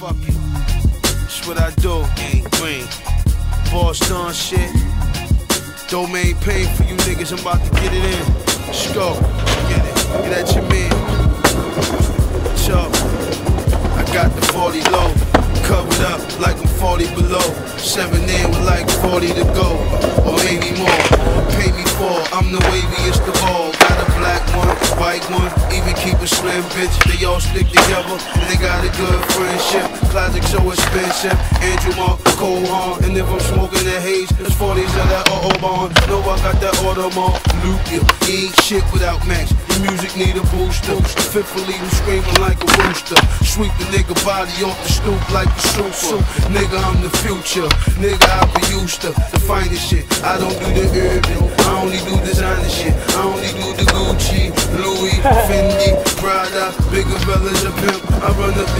fuck it. That's what I do. Gang green. Boston shit. Domain pain for you niggas. I'm about to get it in. Let's go. Get it. Get at your man. Chuck. I got the 40 low. Covered up like I'm 40 below. Seven in with like 40 to go. Or maybe more. Pay me for. I'm the waviest of all. Got a black one, white one. Even keep a slim bitch. They all stick together. And they got a good friendship. Classic so expensive. Andrew Marc, Cole Haan. And if I'm smoking that haze, it's 40s of that Autobahn. No, I got that Audemars. Luke, you ain't shit without Max. Music need a booster. Fitfully, I'm screaming like a rooster. Sweep the nigga body off the stoop like a super. Nigga, I'm the future. Nigga, I be used to the finest shit. I don't do the urban. I only do designer shit. I only do the Gucci, Louis, Fendi, Prada. Bigger fellas a pimp. I run up in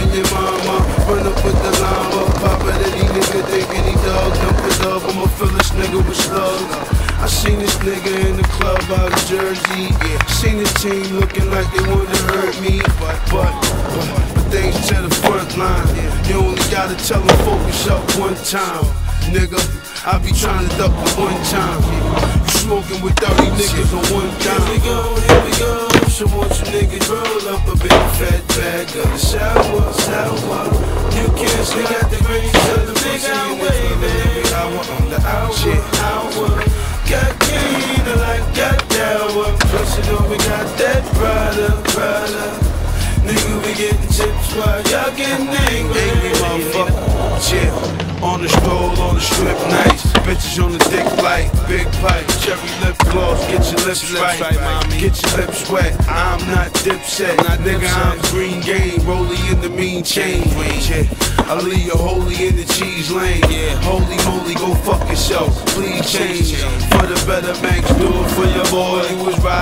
this nigga in the club out of Jersey. Yeah. Seen his team looking like they wanna hurt me. But, but, but, things to the front line. Yeah. You only gotta tell them focus up one time. Nigga, I be trying to duck the one time. You smoking with 30 niggas on one time. Here we go, here we go. So won't you niggas roll up a big fat bag of the sour, sour. You can't see got dower. Plus you know we got that Prada, Prada. Nigga, we getting tips while y'all getting angry. Angry motherfucker. Yeah, on the stroll, on the strip nights. Bitches on the dick like big pipe. Cherry lip gloss, get your lips right. Get your lips wet. I'm not dipset. Nigga, I'm green game. Rollie in the mean chain. Yeah. I leave you holy in the cheese lane. Yeah. Holy moly, go fuck yourself. Please change. For the better max, do it for your boy.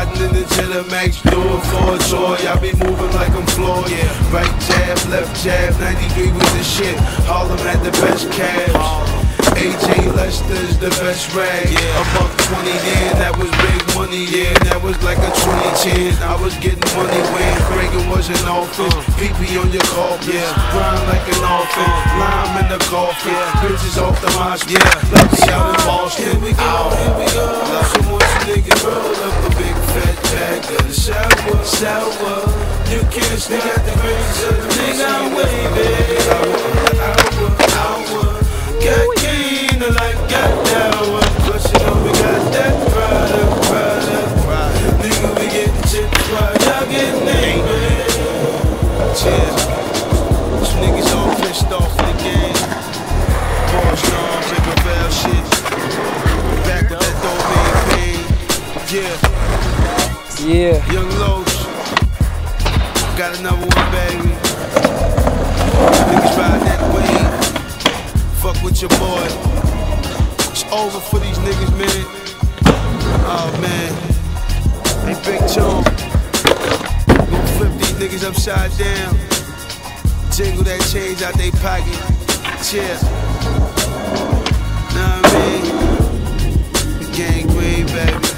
Was in the Jetta Max, do it for a toy. I be moving like I'm Floyd. Yeah. Right jab, left jab, 93 with the shit. Harlem had the best cabs. AJ Lester's the best rag. Yeah. A buck 20 then, that was big money. Yeah, that was like a 2010. I was getting money when Reagan was in office. PP on your coffin. Yeah. Grind like an orphan. Uh. Lime in the coffin. Yeah. Bitches off the mosh. Yeah. Left me out in Boston. Here we go, here we go. So once you niggas roll up a big fat bag of the sour, sour. You can't sneak out the rings of the nigga I'm waving. Cheers. Some niggas all pissed off in the game. Boss Storm, River Bell shit. Back with that domain pain. Yeah. Yeah. Young Loach. Got another one, baby. upside down. Jiggle that change out they pocket. Cheers. Know what I mean? The gang green, baby.